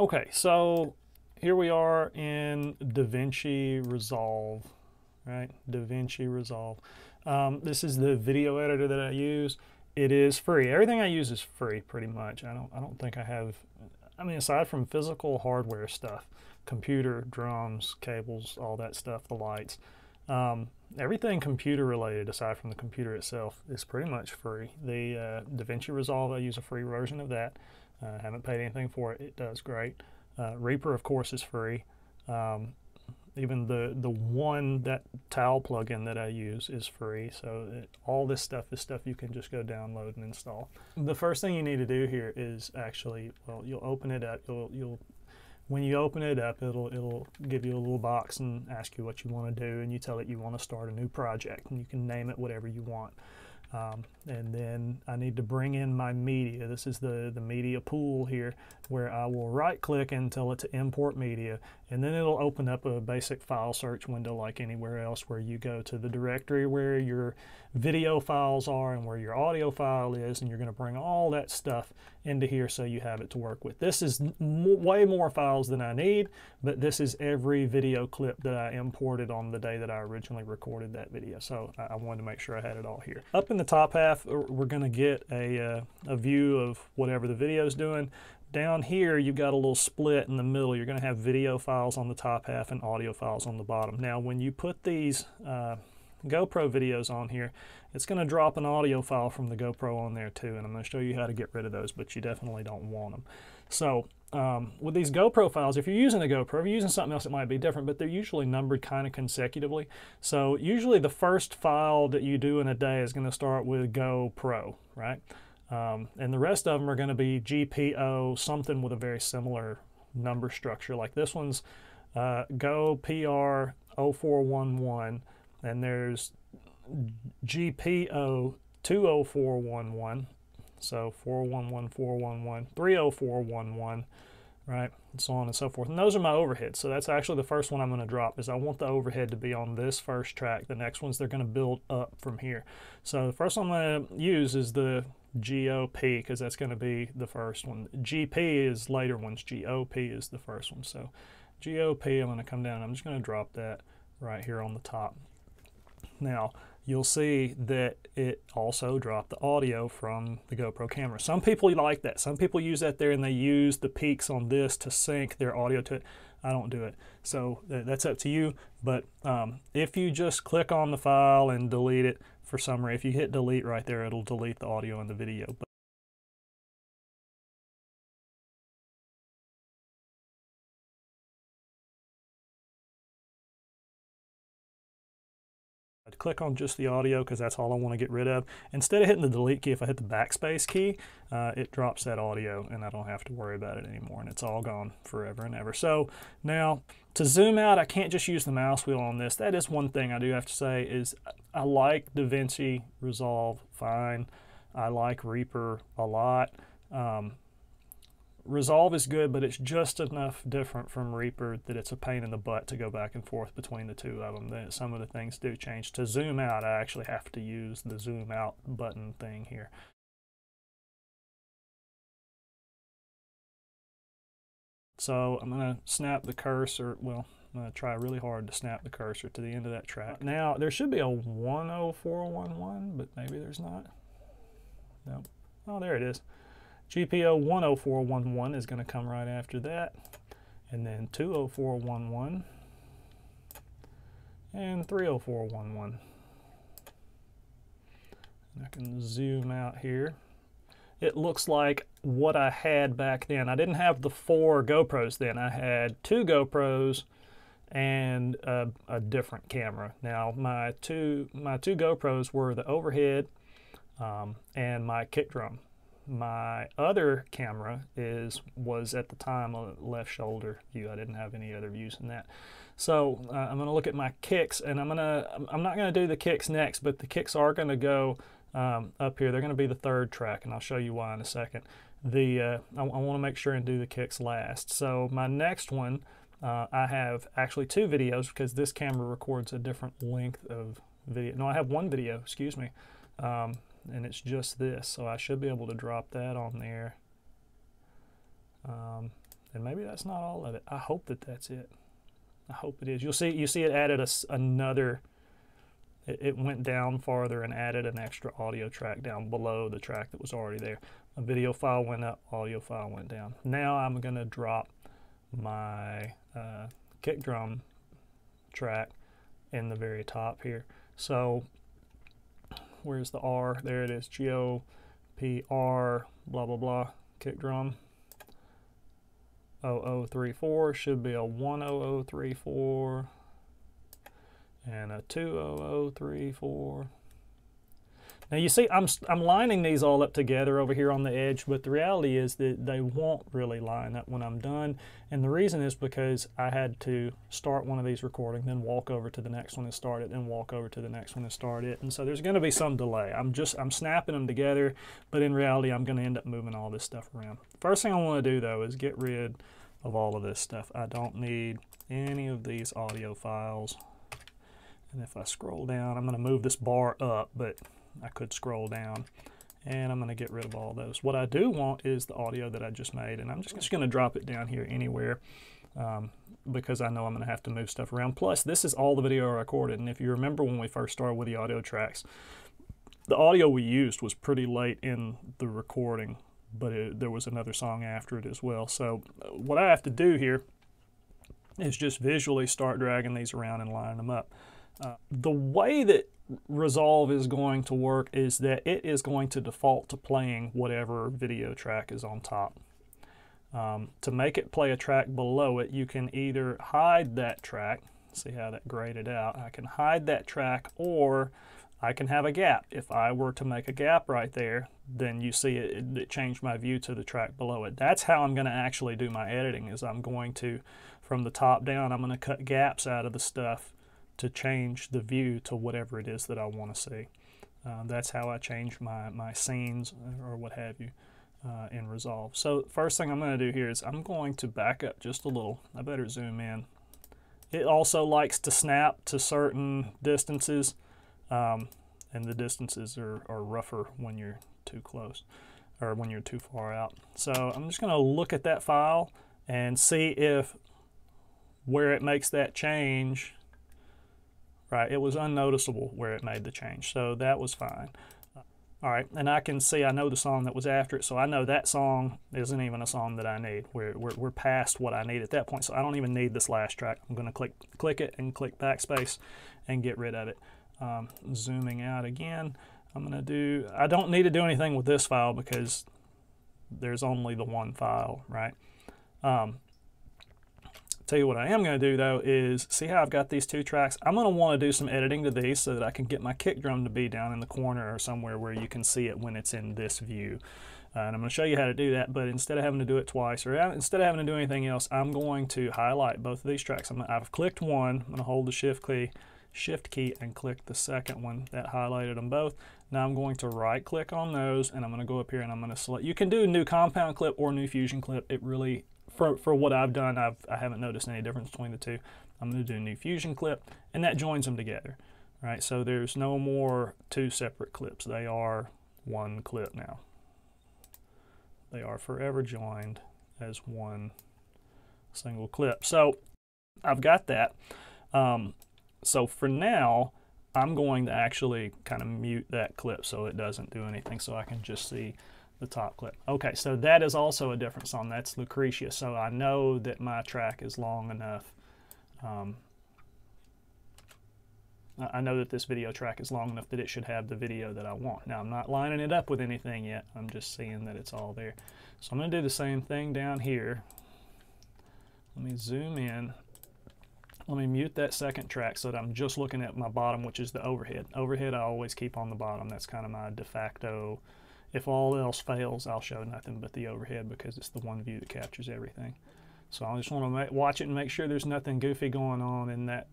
Okay, so here we are in DaVinci Resolve, right? DaVinci Resolve. Um, this is the video editor that I use. It is free. Everything I use is free, pretty much. I don't. I don't think I have. I mean, aside from physical hardware stuff, computer, drums, cables, all that stuff, the lights, um, everything computer related, aside from the computer itself, is pretty much free. The uh, DaVinci Resolve, I use a free version of that. Uh, haven't paid anything for it. It does great. Uh, Reaper, of course, is free. Um, even the the one that towel plugin that I use is free. So it, all this stuff is stuff you can just go download and install. The first thing you need to do here is actually well, you'll open it up. You'll you'll when you open it up, it'll it'll give you a little box and ask you what you want to do, and you tell it you want to start a new project, and you can name it whatever you want. Um, and then I need to bring in my media. This is the, the media pool here where I will right click and tell it to import media and then it'll open up a basic file search window like anywhere else where you go to the directory where your video files are and where your audio file is and you're going to bring all that stuff into here so you have it to work with. This is way more files than I need but this is every video clip that I imported on the day that I originally recorded that video so I, I wanted to make sure I had it all here. Up in the top half we're going to get a, uh, a view of whatever the video is doing. Down here you've got a little split in the middle. You're going to have video files on the top half and audio files on the bottom. Now when you put these uh, GoPro videos on here it's going to drop an audio file from the GoPro on there too and I'm going to show you how to get rid of those but you definitely don't want them so um, with these GoPro files, if you're using a GoPro, if you're using something else, it might be different, but they're usually numbered kind of consecutively. So usually the first file that you do in a day is going to start with GoPro, right? Um, and the rest of them are going to be GPO, something with a very similar number structure. Like this one's uh, Go PR 0411, and there's GPO 20411, so 411, 411, 30411, right, and so on and so forth. And those are my overheads. So that's actually the first one I'm going to drop is I want the overhead to be on this first track. The next ones they're going to build up from here. So the first one I'm going to use is the GOP because that's going to be the first one. GP is later ones. GOP is the first one. So GOP, I'm going to come down. I'm just going to drop that right here on the top. Now, you'll see that it also dropped the audio from the GoPro camera. Some people like that. Some people use that there and they use the peaks on this to sync their audio to it. I don't do it. So that's up to you. But um, if you just click on the file and delete it, for summary. If you hit delete right there, it'll delete the audio and the video. But click on just the audio because that's all I want to get rid of. Instead of hitting the delete key, if I hit the backspace key, uh, it drops that audio and I don't have to worry about it anymore and it's all gone forever and ever. So now to zoom out, I can't just use the mouse wheel on this. That is one thing I do have to say is I like DaVinci Resolve fine. I like Reaper a lot. Um, Resolve is good, but it's just enough different from Reaper that it's a pain in the butt to go back and forth between the two of them. That Some of the things do change. To zoom out, I actually have to use the zoom out button thing here. So I'm going to snap the cursor, well, I'm going to try really hard to snap the cursor to the end of that track. Now, there should be a 10411, but maybe there's not. Nope. Oh, there it is. GPO 10411 is going to come right after that. And then 20411 and 30411. I can zoom out here. It looks like what I had back then. I didn't have the four GoPros then. I had two GoPros and a, a different camera. Now my two my two GoPros were the overhead um, and my kick drum my other camera is was at the time a left shoulder view. I didn't have any other views than that. So uh, I'm going to look at my kicks, and I'm going to I'm not going to do the kicks next, but the kicks are going to go um, up here. They're going to be the third track, and I'll show you why in a second. The uh, I, I want to make sure and do the kicks last. So my next one, uh, I have actually two videos because this camera records a different length of video. No, I have one video. Excuse me. Um, and it's just this so I should be able to drop that on there um, and maybe that's not all of it. I hope that that's it. I hope it is. You'll see you see it added a, another it, it went down farther and added an extra audio track down below the track that was already there. A video file went up, audio file went down. Now I'm going to drop my uh, kick drum track in the very top here. So where's the R? There it is, G-O-P-R, blah, blah, blah, kick drum. 0034 should be a 10034 and a 20034. Now you see, I'm, I'm lining these all up together over here on the edge, but the reality is that they won't really line up when I'm done. And the reason is because I had to start one of these recording, then walk over to the next one and start it, then walk over to the next one and start it. And so there's gonna be some delay. I'm just, I'm snapping them together, but in reality, I'm gonna end up moving all this stuff around. First thing I wanna do though is get rid of all of this stuff. I don't need any of these audio files. And if I scroll down, I'm going to move this bar up, but I could scroll down. And I'm going to get rid of all those. What I do want is the audio that I just made, and I'm just, just going to drop it down here anywhere um, because I know I'm going to have to move stuff around. Plus, this is all the video I recorded, and if you remember when we first started with the audio tracks, the audio we used was pretty late in the recording, but it, there was another song after it as well. So what I have to do here is just visually start dragging these around and lining them up. The way that Resolve is going to work is that it is going to default to playing whatever video track is on top. Um, to make it play a track below it, you can either hide that track, see how that graded out, I can hide that track or I can have a gap. If I were to make a gap right there, then you see it, it, changed my view to the track below it. That's how I'm going to actually do my editing is I'm going to, from the top down, I'm going to cut gaps out of the stuff to change the view to whatever it is that I want to see. Uh, that's how I change my, my scenes or what have you uh, in Resolve. So first thing I'm going to do here is I'm going to back up just a little. I better zoom in. It also likes to snap to certain distances, um, and the distances are, are rougher when you're too close or when you're too far out. So I'm just going to look at that file and see if where it makes that change right? It was unnoticeable where it made the change, so that was fine. All right, and I can see, I know the song that was after it, so I know that song isn't even a song that I need. We're, we're, we're past what I need at that point, so I don't even need this last track. I'm going to click, click it and click backspace and get rid of it. Um, zooming out again, I'm going to do, I don't need to do anything with this file because there's only the one file, right? Um, Tell you what I am going to do though is see how I've got these two tracks. I'm going to want to do some editing to these so that I can get my kick drum to be down in the corner or somewhere where you can see it when it's in this view. Uh, and I'm going to show you how to do that, but instead of having to do it twice or instead of having to do anything else, I'm going to highlight both of these tracks. i have clicked one, I'm going to hold the shift key, shift key and click the second one that highlighted them both. Now I'm going to right click on those and I'm going to go up here and I'm going to select, you can do new compound clip or new fusion clip. It really for, for what I've done, I've, I haven't noticed any difference between the two. I'm going to do a new fusion clip, and that joins them together. Right, so there's no more two separate clips. They are one clip now. They are forever joined as one single clip. So I've got that. Um, so for now, I'm going to actually kind of mute that clip so it doesn't do anything so I can just see the top clip. Okay, so that is also a different song. That's Lucretia. So I know that my track is long enough. Um, I know that this video track is long enough that it should have the video that I want. Now, I'm not lining it up with anything yet. I'm just seeing that it's all there. So I'm going to do the same thing down here. Let me zoom in. Let me mute that second track so that I'm just looking at my bottom, which is the overhead. Overhead I always keep on the bottom. That's kind of my de facto if all else fails, I'll show nothing but the overhead because it's the one view that captures everything. So I just want to watch it and make sure there's nothing goofy going on in that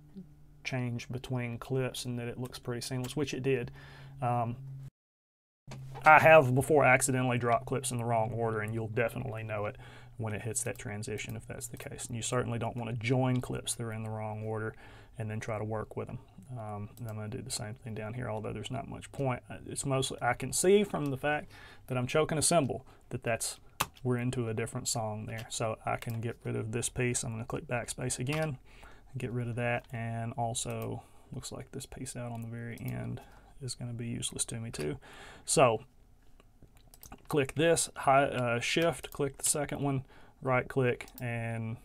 change between clips and that it looks pretty seamless, which it did. Um, I have before accidentally dropped clips in the wrong order, and you'll definitely know it when it hits that transition if that's the case. And you certainly don't want to join clips that are in the wrong order and then try to work with them. Um, I'm going to do the same thing down here, although there's not much point. Uh, it's mostly, I can see from the fact that I'm choking a cymbal that that's we're into a different song there. So I can get rid of this piece. I'm going to click backspace again, get rid of that, and also looks like this piece out on the very end is going to be useless to me too. So click this, high, uh, shift, click the second one, right click, and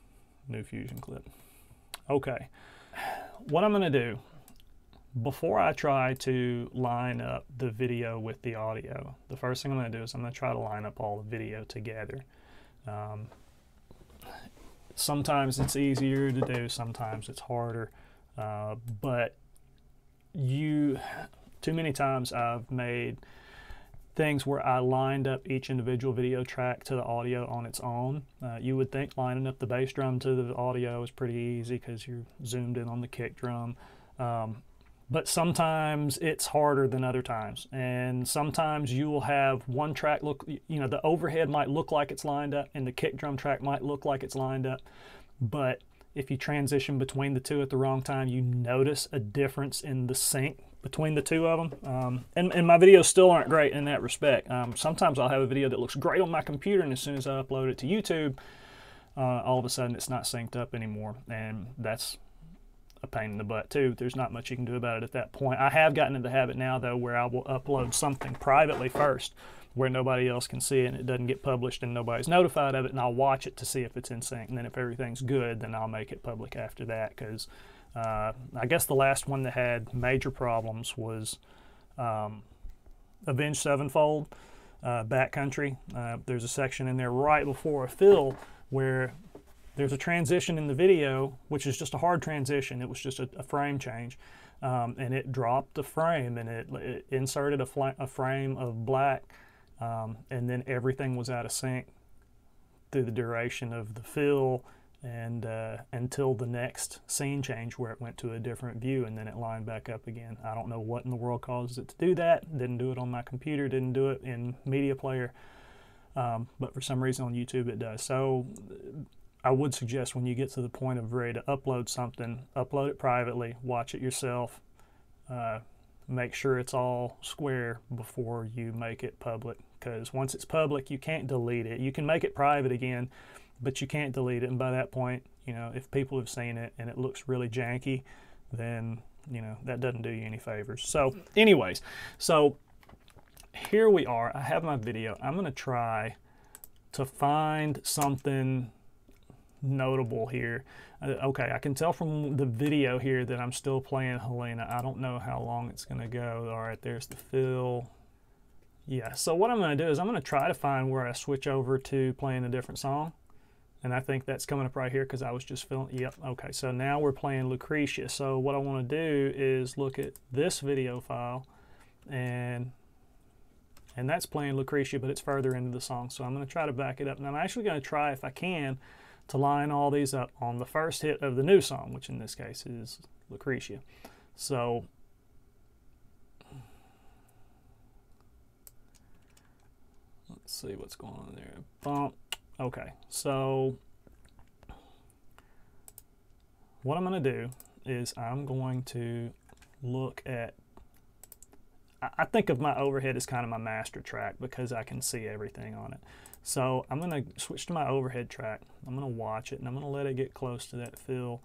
new fusion clip. Okay, what I'm going to do before I try to line up the video with the audio, the first thing I'm going to do is I'm going to try to line up all the video together. Um, sometimes it's easier to do, sometimes it's harder, uh, but you, too many times I've made things where I lined up each individual video track to the audio on its own. Uh, you would think lining up the bass drum to the audio is pretty easy because you're zoomed in on the kick drum. Um, but sometimes it's harder than other times. And sometimes you will have one track look, you know, the overhead might look like it's lined up and the kick drum track might look like it's lined up. But if you transition between the two at the wrong time, you notice a difference in the sync between the two of them. Um, and, and my videos still aren't great in that respect. Um, sometimes I'll have a video that looks great on my computer, and as soon as I upload it to YouTube, uh, all of a sudden it's not synced up anymore. And that's a pain in the butt too. There's not much you can do about it at that point. I have gotten into the habit now though where I will upload something privately first where nobody else can see it and it doesn't get published and nobody's notified of it and I'll watch it to see if it's in sync and then if everything's good then I'll make it public after that because uh, I guess the last one that had major problems was um, Avenged Sevenfold uh, Bat Country. Uh, there's a section in there right before a fill where there's a transition in the video, which is just a hard transition. It was just a, a frame change. Um, and it dropped a frame and it, it inserted a, a, frame of black um, and then everything was out of sync through the duration of the fill and uh, until the next scene change where it went to a different view and then it lined back up again. I don't know what in the world causes it to do that. Didn't do it on my computer, didn't do it in media player, um, but for some reason on YouTube it does. So I would suggest when you get to the point of ready to upload something, upload it privately, watch it yourself, uh, make sure it's all square before you make it public. Because once it's public, you can't delete it. You can make it private again, but you can't delete it. And by that point, you know, if people have seen it and it looks really janky, then, you know, that doesn't do you any favors. So, anyways, so here we are. I have my video. I'm going to try to find something notable here. Uh, okay, I can tell from the video here that I'm still playing Helena. I don't know how long it's going to go. All right, there's the fill. Yeah, so what I'm going to do is I'm going to try to find where I switch over to playing a different song. And I think that's coming up right here because I was just feeling, yep, okay. So now we're playing Lucretia. So what I want to do is look at this video file and and that's playing Lucretia, but it's further into the song. So I'm going to try to back it up. And I'm actually going to try, if I can, to line all these up on the first hit of the new song, which in this case is Lucretia. So let's see what's going on there. Bump. Okay, so what I'm going to do is I'm going to look at I think of my overhead as kind of my master track because I can see everything on it. So I'm going to switch to my overhead track. I'm going to watch it and I'm going to let it get close to that fill.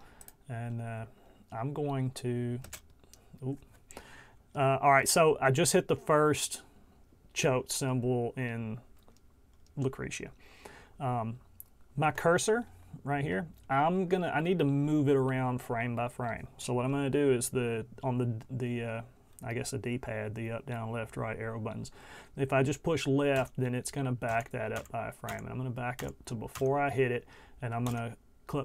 And uh, I'm going to, uh, all right, so I just hit the first choked cymbal in Lucretia. Um, my cursor right here, I'm gonna, I need to move it around frame by frame. So what I'm gonna do is the, on the, the uh, I guess the D-pad, the up, down, left, right arrow buttons. If I just push left, then it's to back that up by a frame. And I'm to back up to before I hit it, and I'm to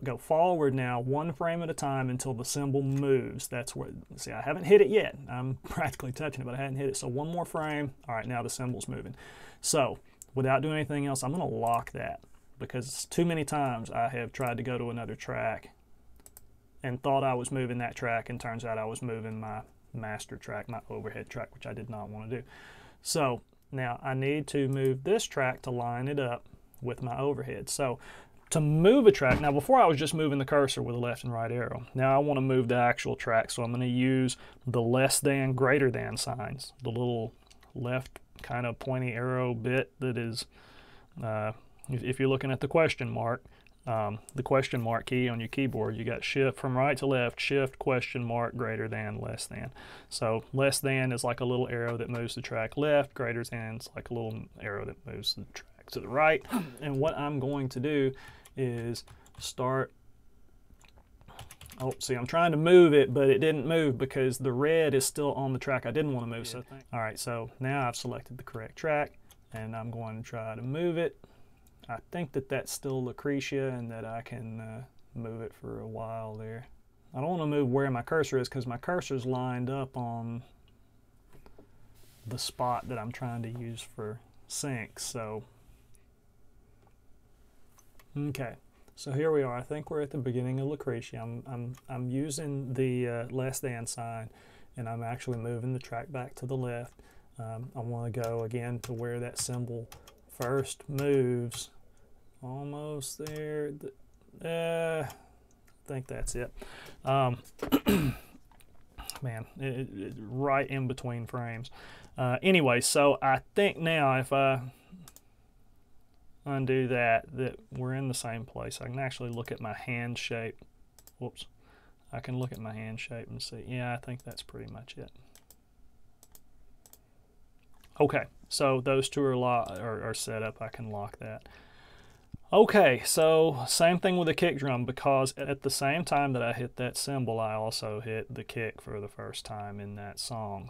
go forward now one frame at a time until the cymbal moves. That's where, see, I haven't hit it yet. I'm practically touching it, but I hadn't hit it. So one more frame. All right, now the cymbal's moving. So without doing anything else, I'm going to lock that because too many times I have tried to go to another track and thought I was moving that track and turns out I was moving my master track, my overhead track, which I did not want to do. So now I need to move this track to line it up with my overhead. So to move a track, now before I was just moving the cursor with the left and right arrow. Now I want to move the actual track, so I'm going to use the less than, greater than signs, the little left kind of pointy arrow bit that is uh, if, if you're looking at the question mark, um, the question mark key on your keyboard, you got shift from right to left, shift question mark greater than less than. So less than is like a little arrow that moves the track left, greater than is like a little arrow that moves the track to the right. And what I'm going to do is start Oh, see, I'm trying to move it, but it didn't move because the red is still on the track I didn't want to move. So, all right, so now I've selected the correct track, and I'm going to try to move it. I think that that's still Lucretia and that I can uh, move it for a while there. I don't want to move where my cursor is because my cursor is lined up on the spot that I'm trying to use for sync. So, okay. So here we are. I think we're at the beginning of Lucretia. I'm, I'm, I'm using the uh, less than sign and I'm actually moving the track back to the left. Um, I want to go again to where that cymbal first moves. Almost there. Uh, I think that's it. Um, man, it, it, right in between frames. Uh, anyway, so I think now if I undo that, that we're in the same place. I can actually look at my hand shape. Whoops. I can look at my hand shape and see, yeah, I think that's pretty much it. Okay, so those two are, are, are set up. I can lock that. Okay, so same thing with the kick drum because at the same time that I hit that cymbal, I also hit the kick for the first time in that song.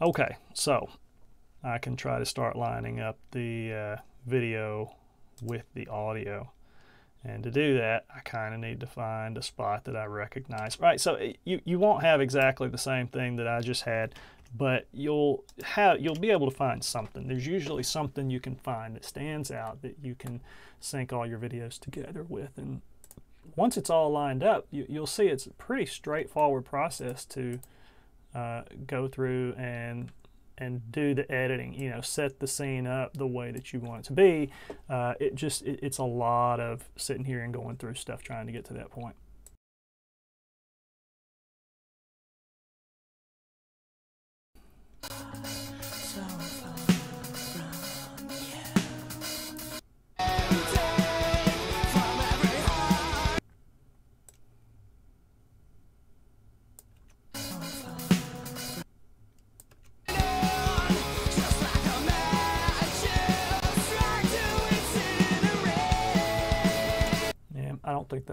Okay, so I can try to start lining up the uh, video with the audio. And to do that, I kind of need to find a spot that I recognize. Right, so you, you won't have exactly the same thing that I just had, but you'll have you'll be able to find something. There's usually something you can find that stands out that you can sync all your videos together with. And once it's all lined up, you, you'll see it's a pretty straightforward process to uh, go through and and do the editing you know set the scene up the way that you want it to be. Uh, it just it, it's a lot of sitting here and going through stuff trying to get to that point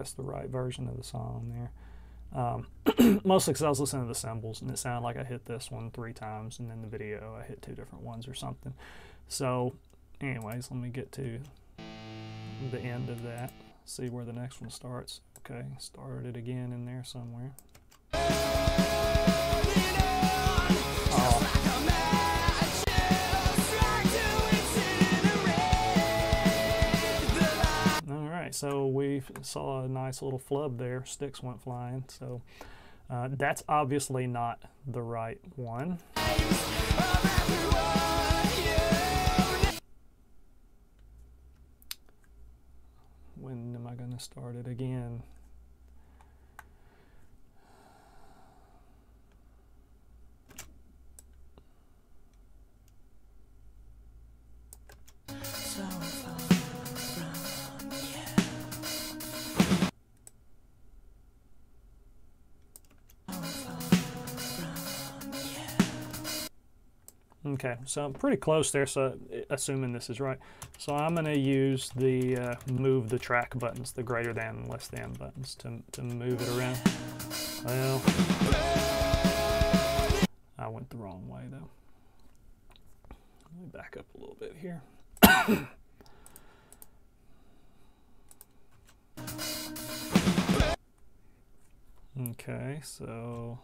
that's the right version of the song there. Um, mostly because I was listening to the cymbals and it sounded like I hit this one three times and then the video I hit two different ones or something. So anyways, let me get to the end of that, see where the next one starts. Okay, started again in there somewhere. So we saw a nice little flub there. Sticks went flying. So uh, that's obviously not the right one. When am I going to start it again? Okay, so I'm pretty close there, so assuming this is right. So I'm going to use the uh, move the track buttons, the greater than and less than buttons to, to move it around. Well, I went the wrong way though. Let me back up a little bit here. okay, so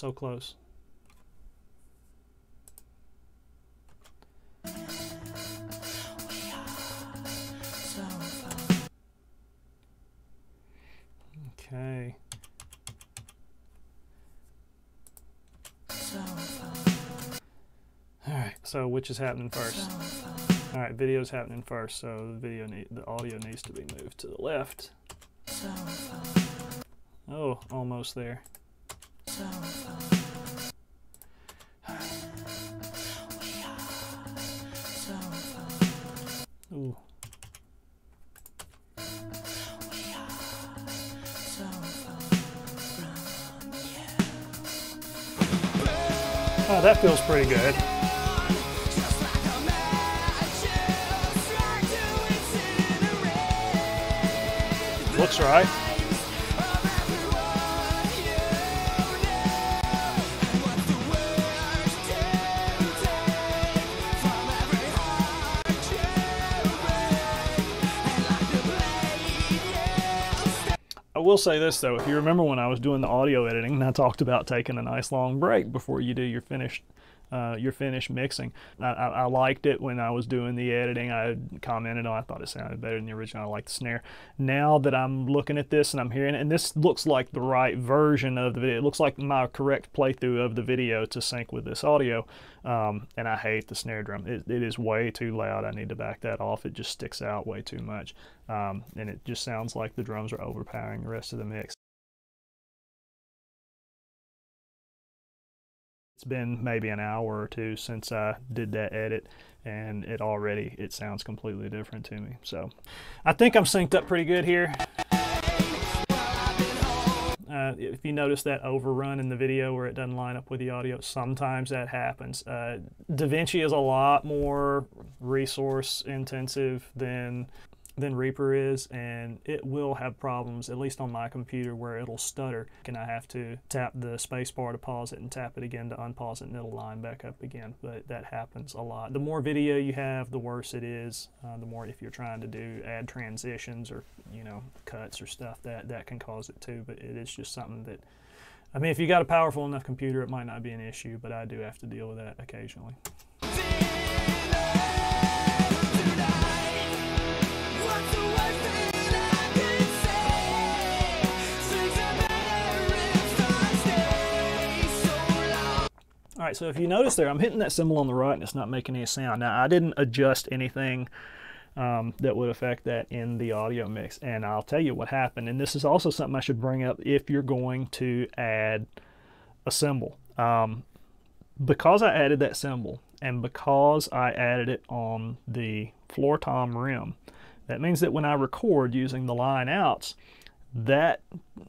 so close. Okay. All right. So which is happening first? All right, video's happening first, so the video the audio needs to be moved to the left. Oh, almost there. Ooh. Oh, that feels pretty good. Looks right. Will say this though, if you remember when I was doing the audio editing, and I talked about taking a nice long break before you do your finished uh, your finished mixing. I, I, I, liked it when I was doing the editing. I commented on. I thought it sounded better than the original. I like the snare. Now that I'm looking at this and I'm hearing it, and this looks like the right version of the video. It looks like my correct playthrough of the video to sync with this audio. Um, and I hate the snare drum. It, it is way too loud. I need to back that off. It just sticks out way too much, um, and it just sounds like the drums are overpowering the rest of the mix. It's been maybe an hour or two since I did that edit and it already it sounds completely different to me. So I think I'm synced up pretty good here. Uh, if you notice that overrun in the video where it doesn't line up with the audio sometimes that happens. Uh, DaVinci is a lot more resource intensive than than Reaper is, and it will have problems, at least on my computer, where it'll stutter. And I have to tap the spacebar to pause it and tap it again to unpause it, and it'll line back up again. But that happens a lot. The more video you have, the worse it is. Uh, the more if you're trying to do add transitions or you know cuts or stuff, that that can cause it too. But it is just something that. I mean, if you got a powerful enough computer, it might not be an issue, but I do have to deal with that occasionally. All right, so if you notice there, I'm hitting that cymbal on the right and it's not making any sound. Now, I didn't adjust anything um, that would affect that in the audio mix. And I'll tell you what happened. And this is also something I should bring up if you're going to add a cymbal. Um, because I added that cymbal and because I added it on the floor tom rim, that means that when I record using the line outs, that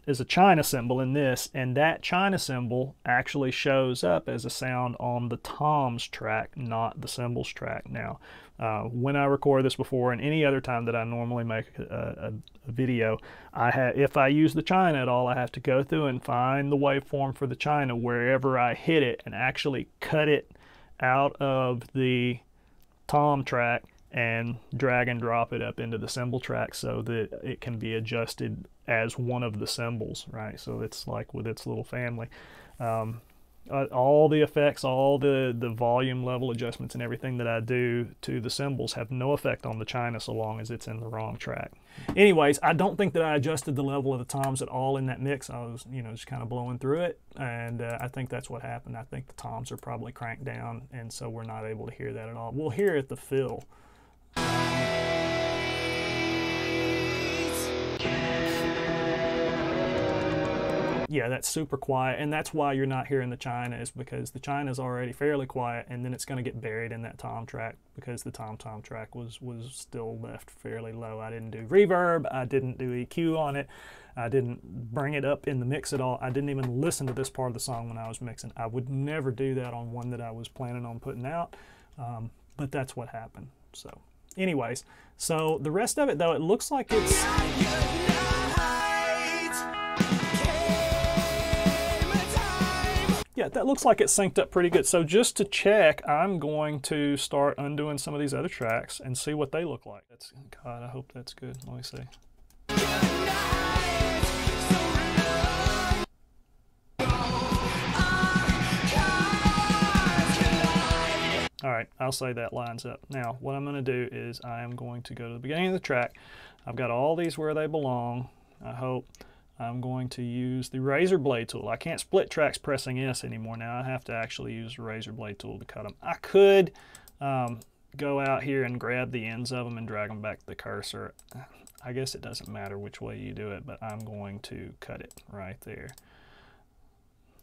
is a China cymbal in this, and that China cymbal actually shows up as a sound on the toms track, not the cymbals track. Now, uh, when I record this before, and any other time that I normally make a, a, a video, I have if I use the China at all, I have to go through and find the waveform for the China wherever I hit it, and actually cut it out of the tom track and drag and drop it up into the cymbal track so that it can be adjusted as one of the cymbals, right? So it's like with its little family. Um, uh, all the effects, all the, the volume level adjustments and everything that I do to the cymbals have no effect on the China so long as it's in the wrong track. Anyways, I don't think that I adjusted the level of the toms at all in that mix. I was, you know, just kind of blowing through it. And uh, I think that's what happened. I think the toms are probably cranked down and so we're not able to hear that at all. We'll hear it the fill. Yeah, that's super quiet, and that's why you're not hearing the China is because the China is already fairly quiet, and then it's going to get buried in that tom track because the tom tom track was was still left fairly low. I didn't do reverb, I didn't do EQ on it, I didn't bring it up in the mix at all. I didn't even listen to this part of the song when I was mixing. I would never do that on one that I was planning on putting out, um, but that's what happened. So, anyways, so the rest of it though, it looks like it's. yeah, that looks like it's synced up pretty good. So just to check, I'm going to start undoing some of these other tracks and see what they look like. That's God, I hope that's good. Let me see. Right, I'll say that lines up. Now, what I'm going to do is I am going to go to the beginning of the track. I've got all these where they belong, I hope. I'm going to use the razor blade tool. I can't split tracks pressing S anymore now. I have to actually use the razor blade tool to cut them. I could um, go out here and grab the ends of them and drag them back to the cursor. I guess it doesn't matter which way you do it, but I'm going to cut it right there.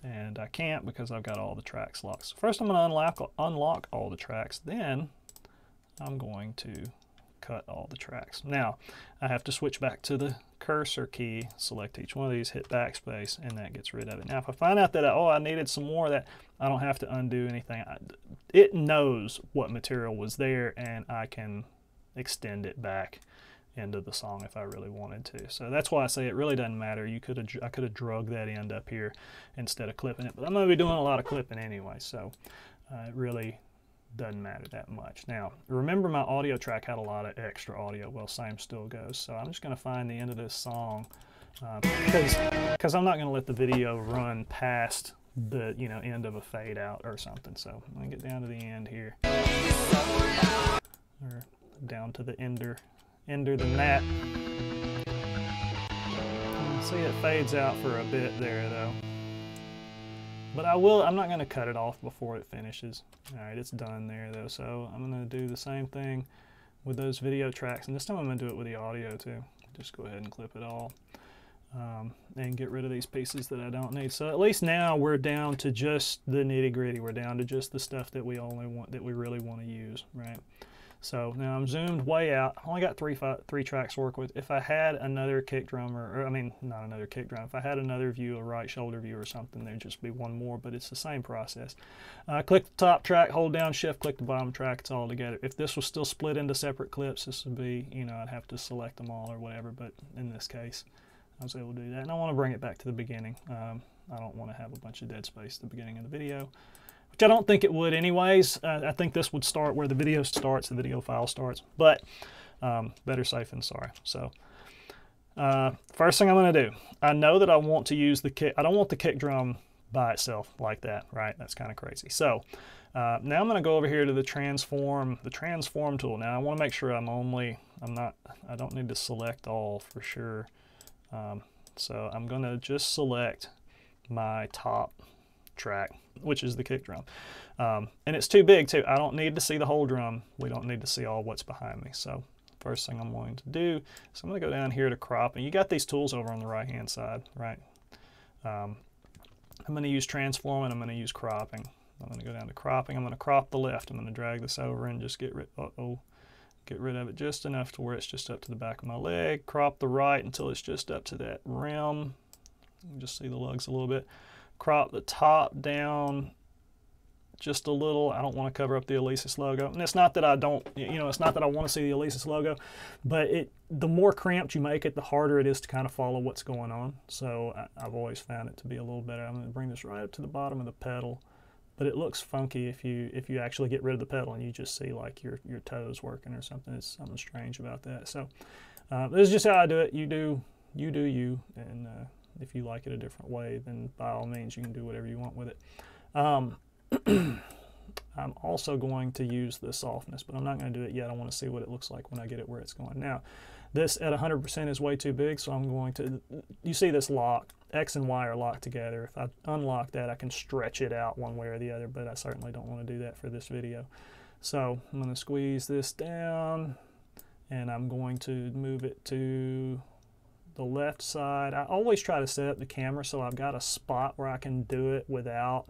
And I can't because I've got all the tracks locked. So first I'm going to unlock, unlock all the tracks, then I'm going to cut all the tracks. Now, I have to switch back to the cursor key, select each one of these, hit backspace, and that gets rid of it. Now, if I find out that, I, oh, I needed some more of that, I don't have to undo anything. I, it knows what material was there, and I can extend it back into the song if I really wanted to. So that's why I say it really doesn't matter. You could I could have drug that end up here instead of clipping it, but I'm going to be doing a lot of clipping anyway, so uh, it really doesn't matter that much. Now, remember my audio track had a lot of extra audio. Well, same still goes. So I'm just going to find the end of this song because uh, because I'm not going to let the video run past the you know end of a fade out or something. So to get down to the end here, or down to the ender ender the gnat. See it fades out for a bit there though. But I will, I'm not going to cut it off before it finishes. All right, it's done there though. So I'm going to do the same thing with those video tracks. And this time I'm going to do it with the audio too. Just go ahead and clip it all. Um, and get rid of these pieces that I don't need. So at least now we're down to just the nitty gritty. We're down to just the stuff that we only want, that we really want to use, right? So now I'm zoomed way out. I only got three tracks to work with. If I had another kick drum, or, or, I mean, not another kick drum, if I had another view, a right shoulder view or something, there'd just be one more, but it's the same process. Uh, click the top track, hold down shift, click the bottom track, it's all together. If this was still split into separate clips, this would be, you know, I'd have to select them all or whatever, but in this case, I was able to do that. And I want to bring it back to the beginning. Um, I don't want to have a bunch of dead space at the beginning of the video which I don't think it would anyways. Uh, I think this would start where the video starts, the video file starts, but um, better safe than sorry. So uh, first thing I'm going to do, I know that I want to use the kick, I don't want the kick drum by itself like that, right? That's kind of crazy. So uh, now I'm going to go over here to the transform, the transform tool. Now I want to make sure I'm only, I'm not, I don't need to select all for sure. Um, so I'm going to just select my top track, which is the kick drum. Um, and it's too big too. I don't need to see the whole drum. We don't need to see all what's behind me. So first thing I'm going to do is I'm going to go down here to crop. And you got these tools over on the right hand side, right? Um, I'm going to use transform and I'm going to use cropping. I'm going to go down to cropping. I'm going to crop the left. I'm going to drag this over and just get rid, uh -oh, get rid of it just enough to where it's just up to the back of my leg. Crop the right until it's just up to that rim. just see the lugs a little bit crop the top down just a little. I don't want to cover up the Alesis logo. And it's not that I don't, you know, it's not that I want to see the Alesis logo, but it the more cramped you make it, the harder it is to kind of follow what's going on. So I, have always found it to be a little better. I'm going to bring this right up to the bottom of the pedal, but it looks funky if you if you actually get rid of the pedal and you just see like your, your toes working or something. It's something strange about that. So uh, this is just how I do it. You do, you do you, and uh, if you like it a different way, then by all means, you can do whatever you want with it. Um, I'm also going to use the softness, but I'm not going to do it yet. I want to see what it looks like when I get it where it's going. Now, this at 100% is way too big, so I'm going to, you see this lock, X and Y are locked together. If I unlock that, I can stretch it out one way or the other, but I certainly don't want to do that for this video. So I'm going to squeeze this down, and I'm going to move it to the left side. I always try to set up the camera so I've got a spot where I can do it without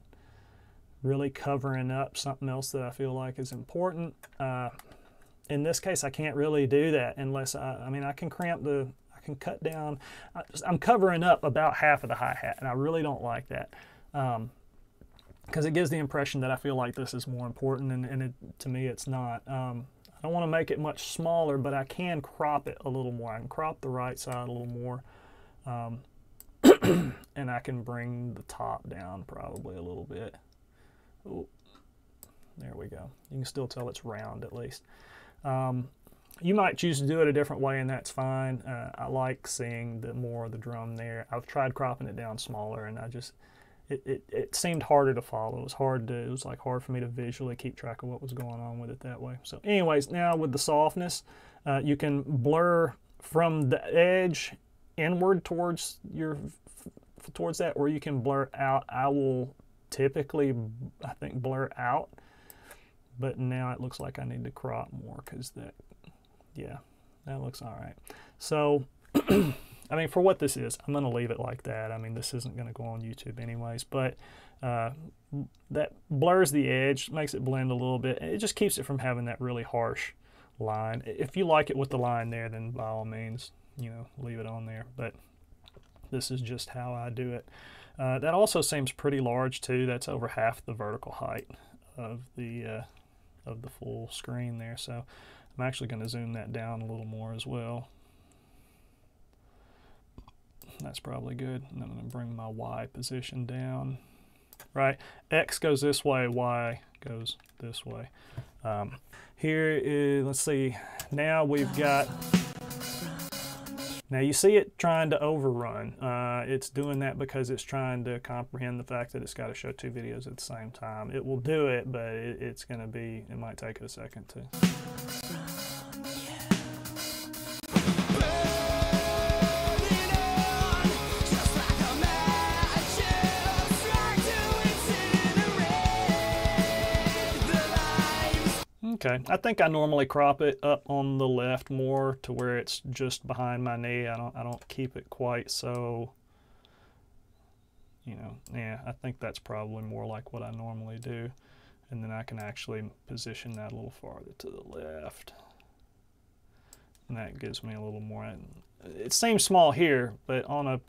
really covering up something else that I feel like is important. Uh, in this case, I can't really do that unless I, I mean, I can cramp the, I can cut down, I, am covering up about half of the hi-hat and I really don't like that. Um, because it gives the impression that I feel like this is more important and, and it, to me it's not. Um, I don't want to make it much smaller, but I can crop it a little more. I can crop the right side a little more. Um, and I can bring the top down probably a little bit. Ooh, there we go. You can still tell it's round at least. Um, you might choose to do it a different way and that's fine. Uh, I like seeing the more of the drum there. I've tried cropping it down smaller and I just, it, it, it seemed harder to follow. It was hard to, it was like hard for me to visually keep track of what was going on with it that way. So anyways, now with the softness, uh, you can blur from the edge inward towards your, towards that, or you can blur out. I will typically, I think, blur out, but now it looks like I need to crop more because that, yeah, that looks all right. So I mean, for what this is, I'm going to leave it like that. I mean, this isn't going to go on YouTube anyways, but uh, that blurs the edge, makes it blend a little bit. It just keeps it from having that really harsh line. If you like it with the line there, then by all means, you know, leave it on there. But this is just how I do it. Uh, that also seems pretty large too. That's over half the vertical height of the uh, of the full screen there. So I'm actually going to zoom that down a little more as well. That's probably good. And I'm going to bring my Y position down. Right, X goes this way, Y goes this way. Um, here is, let's see, now we've got, now you see it trying to overrun. Uh, it's doing that because it's trying to comprehend the fact that it's got to show two videos at the same time. It will do it, but it, it's going to be, it might take it a second to. Okay, I think I normally crop it up on the left more to where it's just behind my knee. I don't I don't keep it quite so you know, yeah, I think that's probably more like what I normally do. And then I can actually position that a little farther to the left. And that gives me a little more, it seems small here, but on a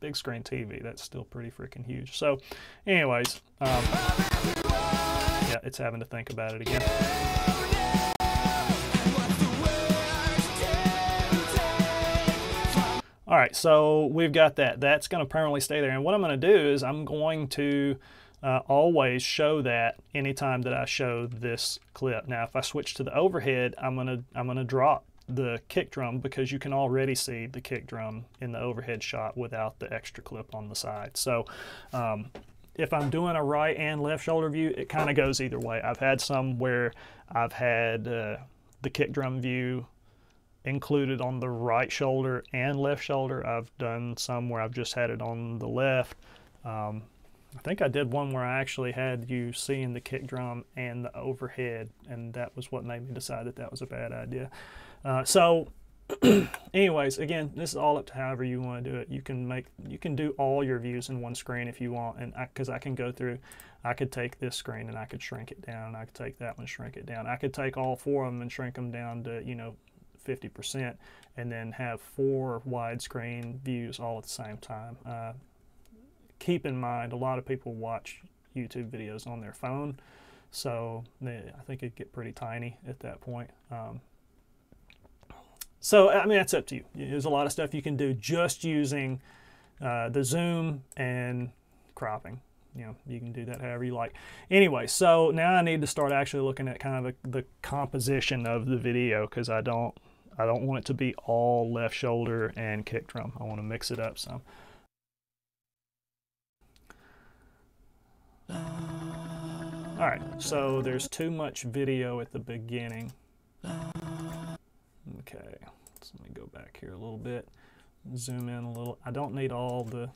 big screen TV, that's still pretty freaking huge. So anyways, um, yeah, it's having to think about it again. All right, so we've got that. That's going to permanently stay there. And what I'm going to do is I'm going to uh, always show that anytime that I show this clip. Now, if I switch to the overhead, I'm going to I'm going to drop the kick drum because you can already see the kick drum in the overhead shot without the extra clip on the side. So um, if I'm doing a right and left shoulder view, it kind of goes either way. I've had some where I've had uh, the kick drum view included on the right shoulder and left shoulder. I've done some where I've just had it on the left. Um, I think I did one where I actually had you seeing the kick drum and the overhead, and that was what made me decide that that was a bad idea. Uh, so anyways, again, this is all up to however you want to do it. You can make, you can do all your views in one screen if you want, and because I, I, can go through, I could take this screen and I could shrink it down. I could take that one, shrink it down. I could take all four of them and shrink them down to, you know, 50%, and then have four widescreen views all at the same time. Uh, keep in mind, a lot of people watch YouTube videos on their phone, so I think it'd get pretty tiny at that point. Um, so, I mean, that's up to you. There's a lot of stuff you can do just using uh, the zoom and cropping. You know, you can do that however you like. Anyway, so now I need to start actually looking at kind of the, the composition of the video because I don't, I don't want it to be all left shoulder and kick drum. I want to mix it up some. All right, so there's too much video at the beginning. Okay, so let me go back here a little bit, zoom in a little. I don't need all the,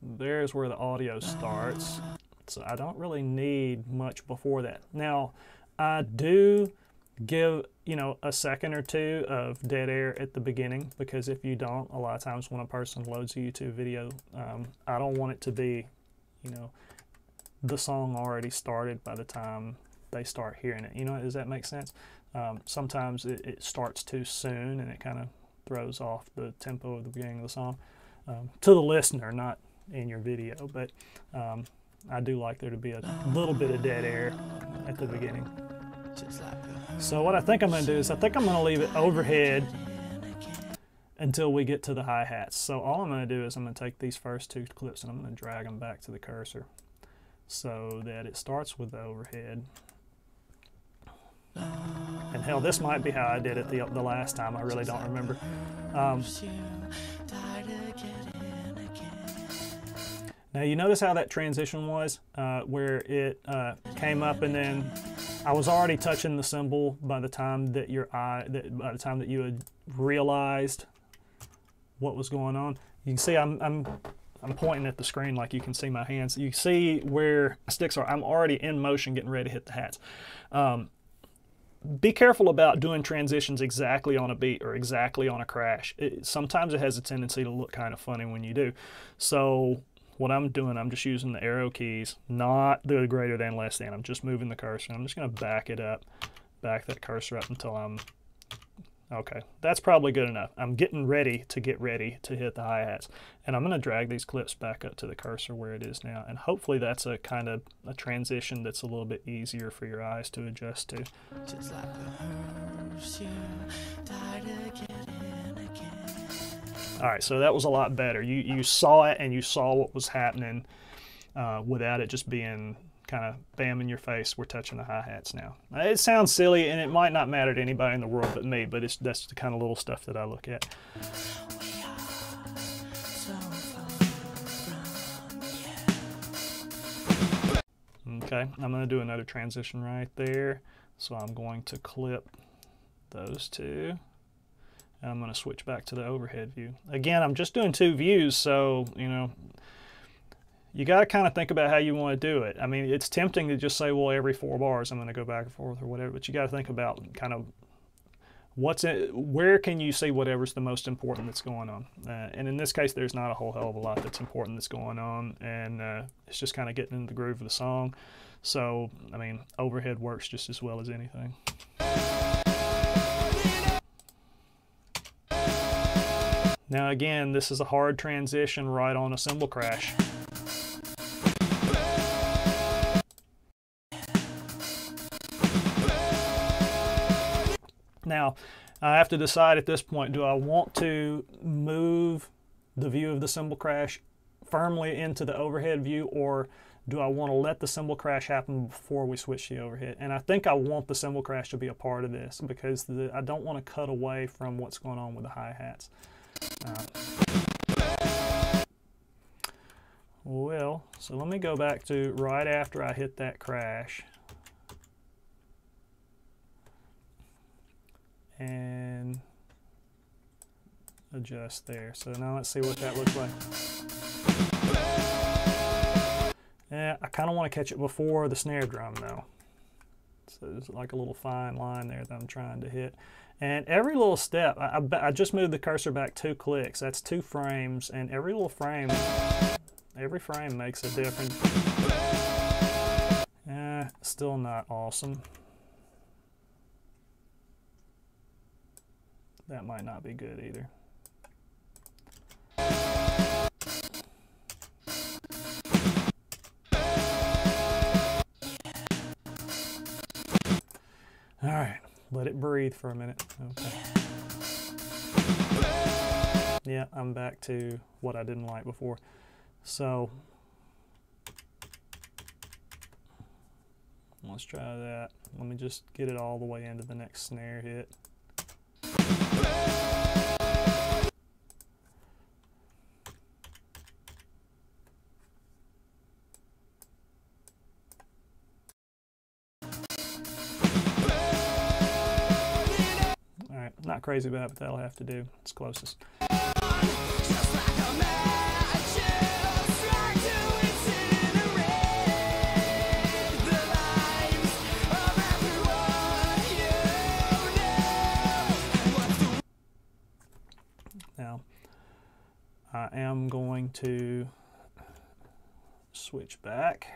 there's where the audio starts. So I don't really need much before that. Now, I do give, you know, a second or two of dead air at the beginning because if you don't, a lot of times when a person loads a YouTube video, um, I don't want it to be, you know, the song already started by the time they start hearing it. You know, does that make sense? Um, sometimes it, it, starts too soon and it kind of throws off the tempo of the beginning of the song um, to the listener, not in your video. But um, I do like there to be a little bit of dead air at the beginning. So what I think I'm going to do is I think I'm going to leave it overhead until we get to the hi-hats. So all I'm going to do is I'm going to take these first two clips and I'm going to drag them back to the cursor so that it starts with the overhead and hell, this might be how I did it the, the last time. I really don't remember. Um, Now you notice how that transition was, uh, where it uh, came up and then I was already touching the cymbal by the time that your eye, that by the time that you had realized what was going on. You can see I'm, I'm, I'm pointing at the screen like you can see my hands. You see where sticks are. I'm already in motion getting ready to hit the hats. Um, be careful about doing transitions exactly on a beat or exactly on a crash. It, sometimes it has a tendency to look kind of funny when you do. So what I'm doing, I'm just using the arrow keys, not the greater than, less than. I'm just moving the cursor. I'm just going to back it up, back that cursor up until I'm, okay, that's probably good enough. I'm getting ready to get ready to hit the hi-hats. And I'm going to drag these clips back up to the cursor where it is now. And hopefully that's a kind of a transition that's a little bit easier for your eyes to adjust to. Just like a hearse, you all right, so that was a lot better. You, you saw it and you saw what was happening uh, without it just being kind of bam in your face. We're touching the hi-hats now. It sounds silly and it might not matter to anybody in the world but me, but it's that's the kind of little stuff that I look at. Okay, I'm going to do another transition right there. So I'm going to clip those two. And I'm going to switch back to the overhead view. Again, I'm just doing two views, so, you know, you got to kind of think about how you want to do it. I mean, it's tempting to just say, well, every four bars I'm going to go back and forth or whatever, but you got to think about kind of what's it, where can you see whatever's the most important that's going on. Uh, and in this case, there's not a whole hell of a lot that's important that's going on, and uh, it's just kind of getting in the groove of the song. So, I mean, overhead works just as well as anything. Now again, this is a hard transition right on a cymbal crash. Now, I have to decide at this point, do I want to move the view of the cymbal crash firmly into the overhead view or do I want to let the cymbal crash happen before we switch the overhead? And I think I want the cymbal crash to be a part of this because the, I don't want to cut away from what's going on with the hi-hats. Uh, well, so let me go back to right after I hit that crash. And adjust there. So now let's see what that looks like. Yeah, I kind of want to catch it before the snare drum though. So there's like a little fine line there that I'm trying to hit. And every little step, I, I, I, just moved the cursor back two clicks. That's two frames, and every little frame, every frame makes a difference. Eh, still not awesome. That might not be good either. All right. Let it breathe for a minute. Okay. Yeah, I'm back to what I didn't like before. So, let's try that. Let me just get it all the way into the next snare hit. Crazy about but that'll have to do. It's closest. Now, I am going to switch back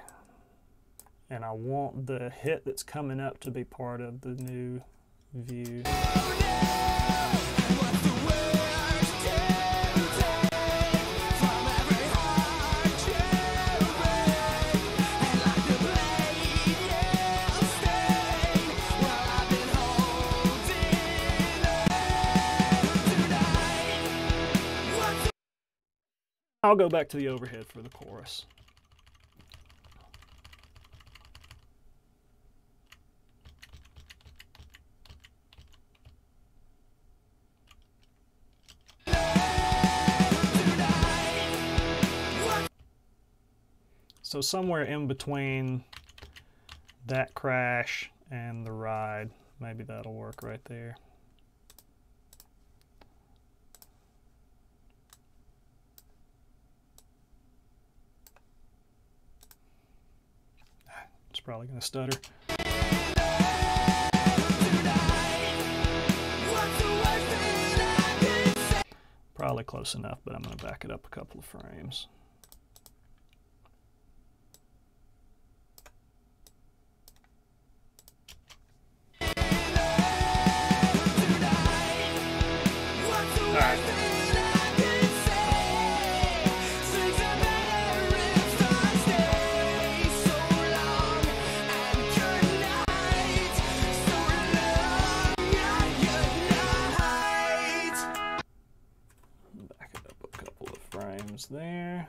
and I want the hit that's coming up to be part of the new view. I'll go back to the overhead for the chorus. So somewhere in between that crash and the ride, maybe that'll work right there. It's probably going to stutter. Probably close enough, but I'm going to back it up a couple of frames. There.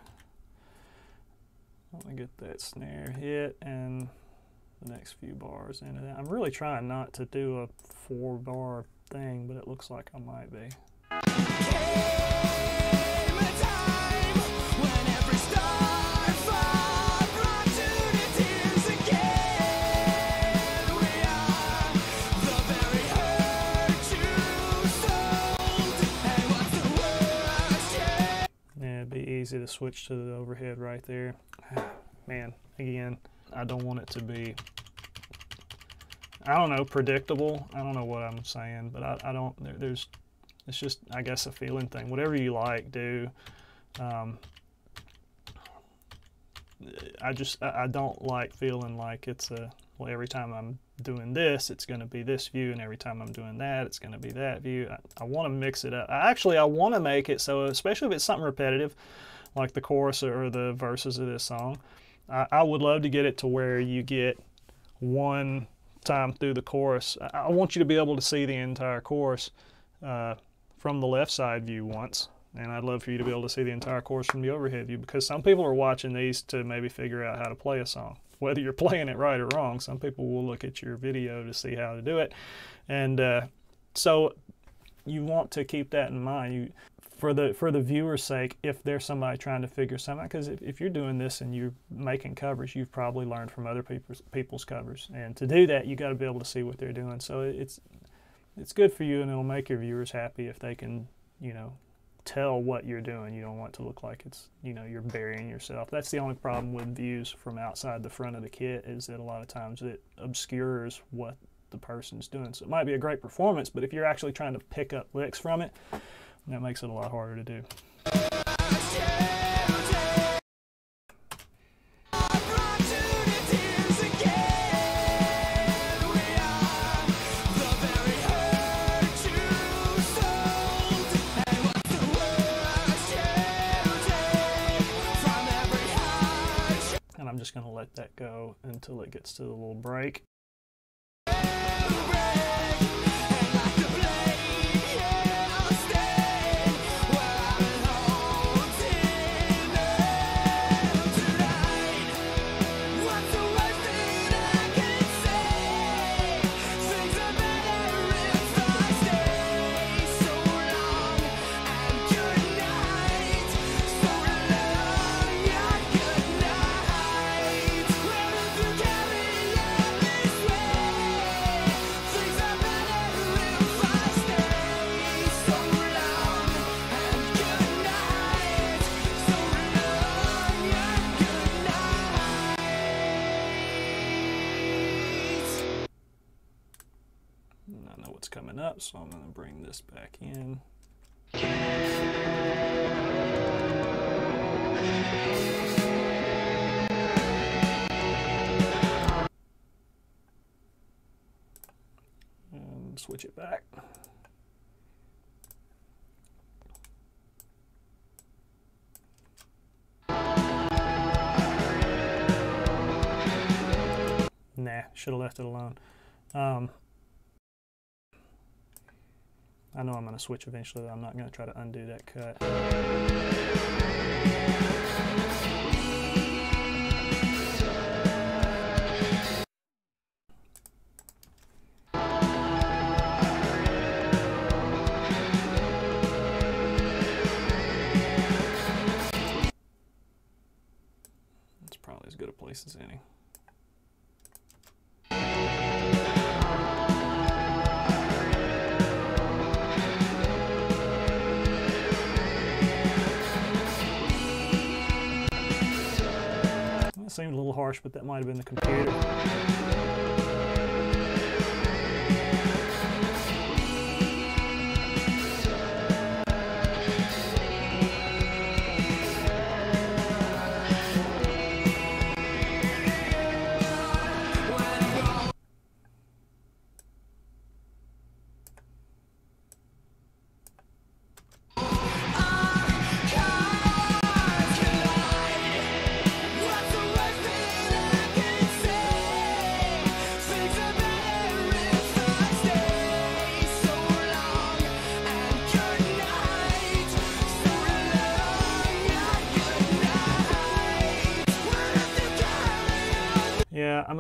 Let me get that snare hit and the next few bars into that. I'm really trying not to do a four bar thing, but it looks like I might be. Easy to switch to the overhead right there. Man, again, I don't want it to be, I don't know, predictable. I don't know what I'm saying, but I, I don't, there, there's, it's just, I guess, a feeling thing. Whatever you like, do. Um, I just, I, I don't like feeling like it's a, well, every time I'm doing this, it's going to be this view, and every time I'm doing that, it's going to be that view. I, I want to mix it up. I, actually, I want to make it so, especially if it's something repetitive, like the chorus or the verses of this song, I, I would love to get it to where you get one time through the chorus. I, I want you to be able to see the entire chorus uh, from the left side view once. And I'd love for you to be able to see the entire chorus from the overhead view because some people are watching these to maybe figure out how to play a song whether you're playing it right or wrong. Some people will look at your video to see how to do it. And uh, so you want to keep that in mind. You, for the for the viewer's sake, if there's somebody trying to figure something out, because if, if you're doing this and you're making covers, you've probably learned from other people's people's covers, and to do that, you got to be able to see what they're doing. So it's it's good for you, and it'll make your viewers happy if they can, you know, tell what you're doing. You don't want to look like it's, you know, you're burying yourself. That's the only problem with views from outside the front of the kit is that a lot of times it obscures what the person's doing. So it might be a great performance, but if you're actually trying to pick up licks from it, that makes it a lot harder to do. Just going to let that go until it gets to the little break. So I'm going to bring this back in. And switch it back. Nah, should have left it alone. Um, I know I'm going to switch eventually, I'm not going to try to undo that cut. But that might have been the computer.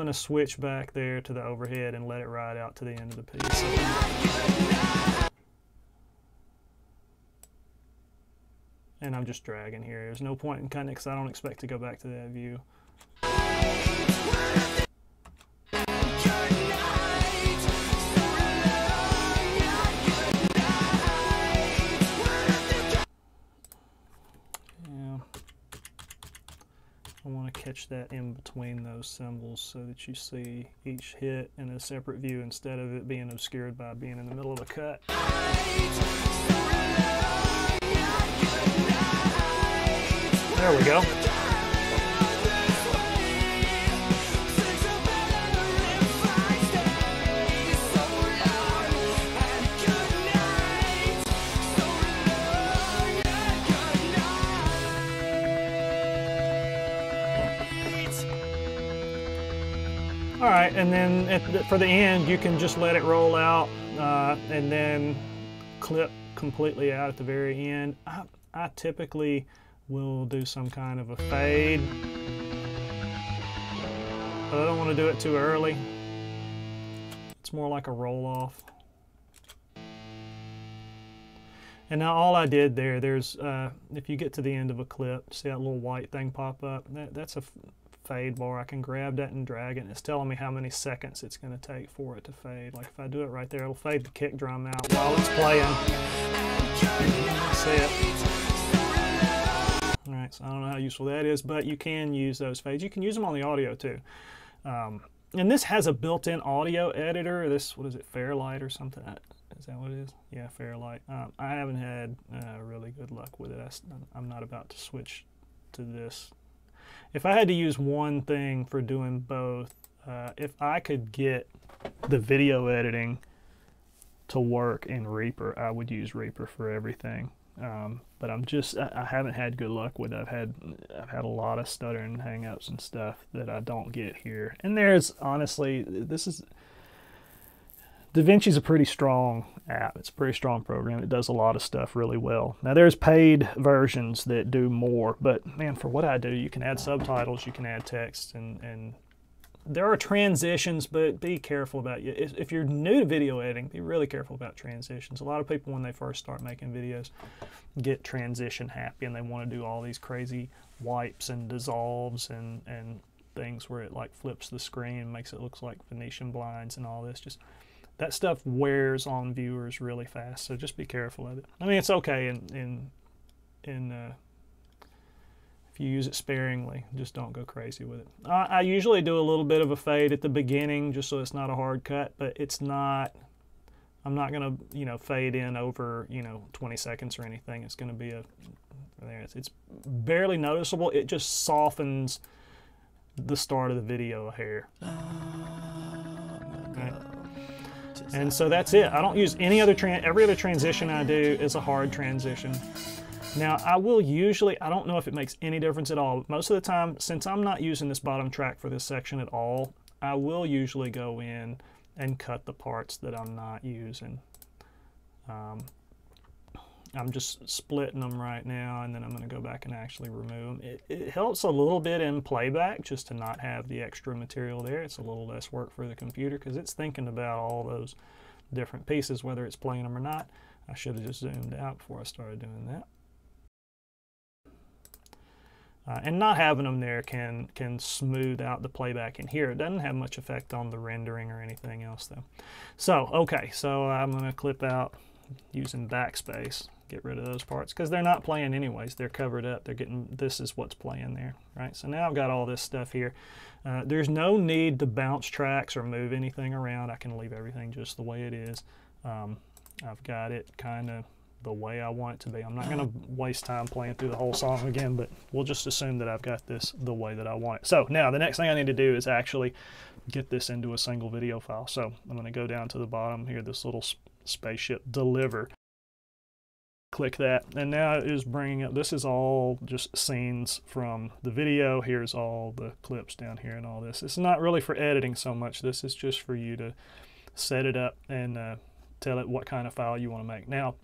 To switch back there to the overhead and let it ride out to the end of the piece. And I'm just dragging here. There's no point in cutting it because I don't expect to go back to that view. I want to catch that in between those cymbals so that you see each hit in a separate view instead of it being obscured by being in the middle of a cut. There we go. Right, and then the, for the end, you can just let it roll out uh, and then clip completely out at the very end. I, I typically will do some kind of a fade, but I don't want to do it too early. It's more like a roll off. And now all I did there, there's, uh, if you get to the end of a clip, see that little white thing pop up? That, that's a fade bar. I can grab that and drag it. And it's telling me how many seconds it's going to take for it to fade. Like if I do it right there, it'll fade the kick drum out while it's playing. See it? All right, so I don't know how useful that is, but you can use those fades. You can use them on the audio too. Um, and this has a built-in audio editor. This, what is it, Fairlight or something? Is that what it is? Yeah, Fairlight. Um, I haven't had uh, really good luck with it. I, I'm not about to switch to this. If I had to use one thing for doing both, uh, if I could get the video editing to work in Reaper, I would use Reaper for everything. Um, but I'm just I, I, haven't had good luck with it. I've had I've had a lot of stuttering hangups and stuff that I don't get here. And there's honestly this is DaVinci's a pretty strong app. It's a pretty strong program. It does a lot of stuff really well. Now there's paid versions that do more, but man, for what I do, you can add subtitles, you can add text, and and there are transitions, but be careful about you. If you're new to video editing, be really careful about transitions. A lot of people, when they first start making videos, get transition happy and they want to do all these crazy wipes and dissolves and and things where it like flips the screen and makes it look like Venetian blinds and all this. Just that stuff wears on viewers really fast, so just be careful of it. I mean, it's okay in in in uh, if you use it sparingly, just don't go crazy with it. I, I usually do a little bit of a fade at the beginning, just so it's not a hard cut, but it's not. I'm not gonna you know fade in over you know 20 seconds or anything. It's gonna be a there. It's, it's barely noticeable. It just softens the start of the video a hair. Okay. And so that's it. I don't use any other, tran every other transition I do is a hard transition. Now I will usually, I don't know if it makes any difference at all, most of the time, since I'm not using this bottom track for this section at all, I will usually go in and cut the parts that I'm not using. Um, I'm just splitting them right now and then I'm going to go back and actually remove them. It, it, helps a little bit in playback just to not have the extra material there. It's a little less work for the computer because it's thinking about all those different pieces, whether it's playing them or not. I should have just zoomed out before I started doing that. Uh, and not having them there can can smooth out the playback in here. It doesn't have much effect on the rendering or anything else though. So, okay, so I'm gonna clip out using backspace, get rid of those parts because they're not playing anyways. They're covered up. They're getting, this is what's playing there, right? So now I've got all this stuff here. Uh, there's no need to bounce tracks or move anything around. I can leave everything just the way it is. Um, I've got it kind of the way I want it to be. I'm not going to waste time playing through the whole song again, but we'll just assume that I've got this the way that I want it. So now the next thing I need to do is actually get this into a single video file. So I'm going to go down to the bottom here, this little spaceship deliver. Click that, and now it is bringing up, this is all just scenes from the video. Here's all the clips down here and all this. It's not really for editing so much. This is just for you to set it up and uh, tell it what kind of file you want to make. Now,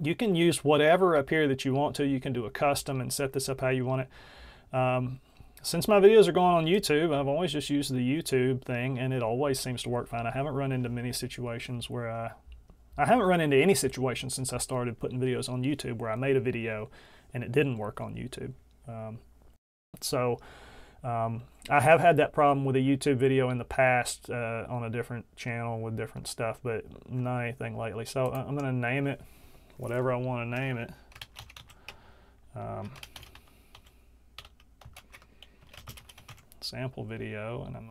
you can use whatever up here that you want to. You can do a custom and set this up how you want it. Um, since my videos are going on YouTube, I've always just used the YouTube thing and it always seems to work fine. I haven't run into many situations where I, I haven't run into any situation since I started putting videos on YouTube where I made a video and it didn't work on YouTube. Um, so um, I have had that problem with a YouTube video in the past uh, on a different channel with different stuff, but not anything lately. So I'm going to name it whatever I want to name it. Um, sample video, and I'm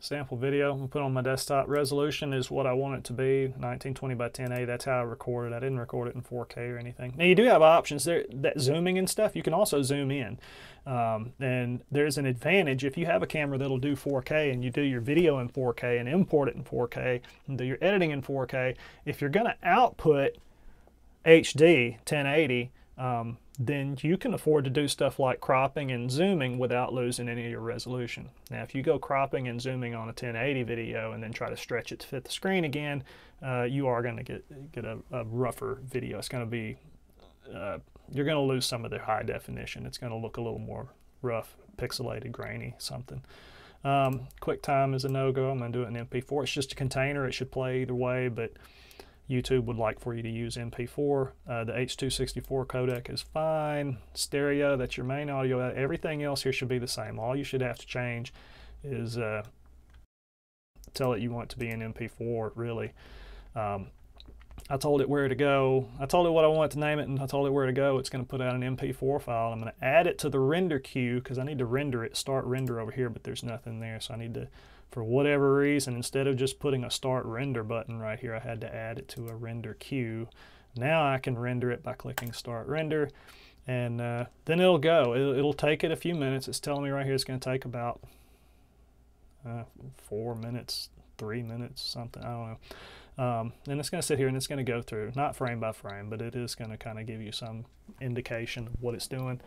sample video. I'm put on my desktop. Resolution is what I want it to be, 1920 by 1080. That's how I recorded. I didn't record it in 4K or anything. Now you do have options there, that zooming and stuff. You can also zoom in, um, and there's an advantage if you have a camera that'll do 4K and you do your video in 4K and import it in 4K and do your editing in 4K. If you're gonna output HD 1080, um, then you can afford to do stuff like cropping and zooming without losing any of your resolution. Now, if you go cropping and zooming on a 1080 video and then try to stretch it to fit the screen again, uh, you are going to get get a, a, rougher video. It's going to be uh, you're going to lose some of the high definition. It's going to look a little more rough, pixelated, grainy, something. Um, QuickTime is a no-go. I'm going to do it in MP4. It's just a container. It should play either way, but YouTube would like for you to use MP4. Uh, the H.264 codec is fine. Stereo, that's your main audio. Everything else here should be the same. All you should have to change is uh, tell it you want to be in MP4, really. Um, I told it where to go. I told it what I want to name it, and I told it where to go. It's going to put out an MP4 file. I'm going to add it to the render queue because I need to render it, start render over here, but there's nothing there, so I need to for whatever reason, instead of just putting a start render button right here, I had to add it to a render queue. Now I can render it by clicking start render and uh, then it'll go. It'll, it'll, take it a few minutes. It's telling me right here it's going to take about uh, four minutes, three minutes, something. I don't know. Um, and it's going to sit here and it's going to go through, not frame by frame, but it is going to kind of give you some indication of what it's doing.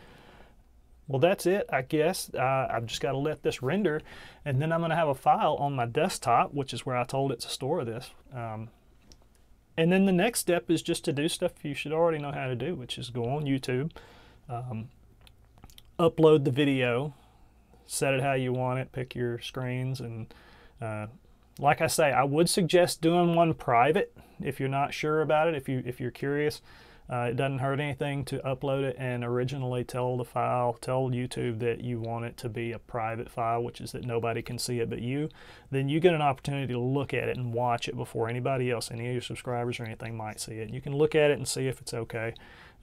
Well, that's it, I guess. Uh, I've just got to let this render, and then I'm going to have a file on my desktop, which is where I told it to store this. Um, and then the next step is just to do stuff you should already know how to do, which is go on YouTube, um, upload the video, set it how you want it, pick your screens, and uh, like I say, I would suggest doing one private if you're not sure about it, if you if you're curious. Uh, it doesn't hurt anything to upload it and originally tell the file, tell YouTube that you want it to be a private file, which is that nobody can see it but you. Then you get an opportunity to look at it and watch it before anybody else, any of your subscribers or anything might see it. You can look at it and see if it's okay.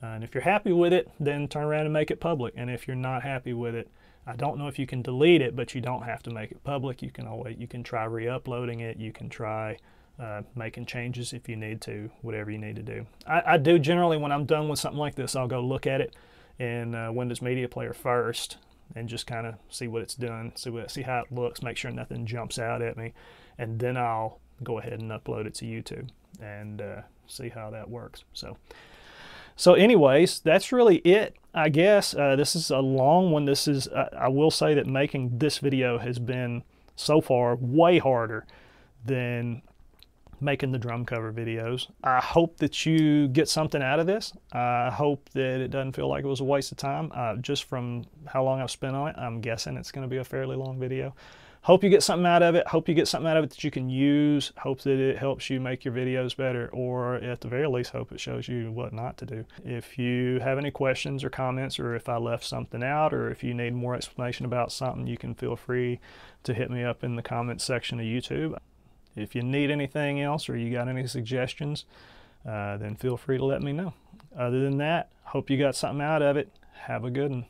Uh, and if you're happy with it, then turn around and make it public. And if you're not happy with it, I don't know if you can delete it, but you don't have to make it public. You can always you can try re-uploading it. You can try uh, making changes if you need to, whatever you need to do. I, I, do generally, when I'm done with something like this, I'll go look at it in uh, Windows Media Player first and just kind of see what it's done, see, what, see how it looks, make sure nothing jumps out at me, and then I'll go ahead and upload it to YouTube and uh, see how that works. So, so anyways, that's really it, I guess. Uh, this is a long one. This is, I will say that making this video has been so far way harder than making the drum cover videos. I hope that you get something out of this. I hope that it doesn't feel like it was a waste of time. Uh, just from how long I've spent on it, I'm guessing it's going to be a fairly long video. hope you get something out of it. Hope you get something out of it that you can use. Hope that it helps you make your videos better, or at the very least, hope it shows you what not to do. If you have any questions or comments, or if I left something out, or if you need more explanation about something, you can feel free to hit me up in the comments section of YouTube. If you need anything else or you got any suggestions, uh, then feel free to let me know. Other than that, hope you got something out of it. Have a good one.